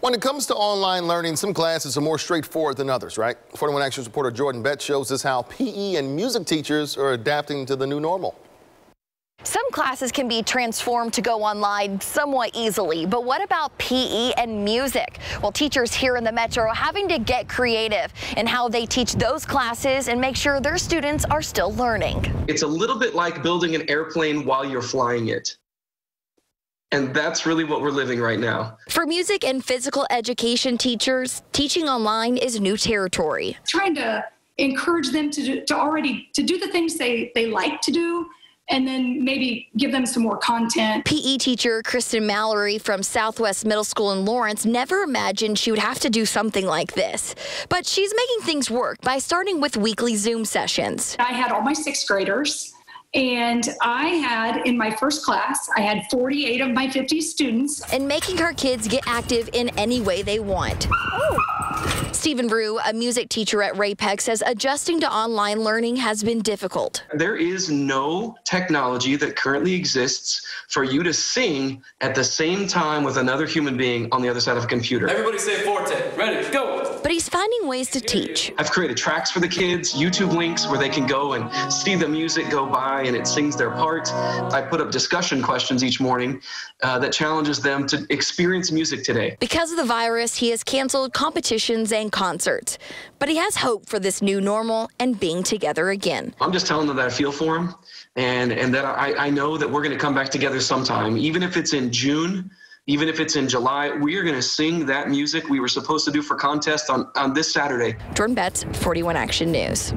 When it comes to online learning, some classes are more straightforward than others, right? 41 Actions reporter Jordan Betts shows us how PE and music teachers are adapting to the new normal. Some classes can be transformed to go online somewhat easily, but what about PE and music? Well, teachers here in the Metro are having to get creative in how they teach those classes and make sure their students are still learning. It's a little bit like building an airplane while you're flying it. And that's really what we're living right now. For music and physical education teachers, teaching online is new territory. Trying to encourage them to, do, to already to do the things they, they like to do and then maybe give them some more content. PE teacher Kristen Mallory from Southwest Middle School in Lawrence never imagined she would have to do something like this. But she's making things work by starting with weekly Zoom sessions. I had all my sixth graders and I had in my first class, I had 48 of my 50 students. And making her kids get active in any way they want. Oh. Stephen Rue, a music teacher at Ray-Pec, says adjusting to online learning has been difficult. There is no technology that currently exists for you to sing at the same time with another human being on the other side of a computer. Everybody say forte. Ready, go. But he's finding ways to teach. I've created tracks for the kids, YouTube links where they can go and see the music go by and it sings their part. I put up discussion questions each morning uh, that challenges them to experience music today. Because of the virus, he has canceled competitions and concerts. But he has hope for this new normal and being together again. I'm just telling them that I feel for him and, and that I, I know that we're going to come back together sometime, even if it's in June even if it's in July, we are going to sing that music we were supposed to do for contest on, on this Saturday. Jordan Betts, 41 Action News.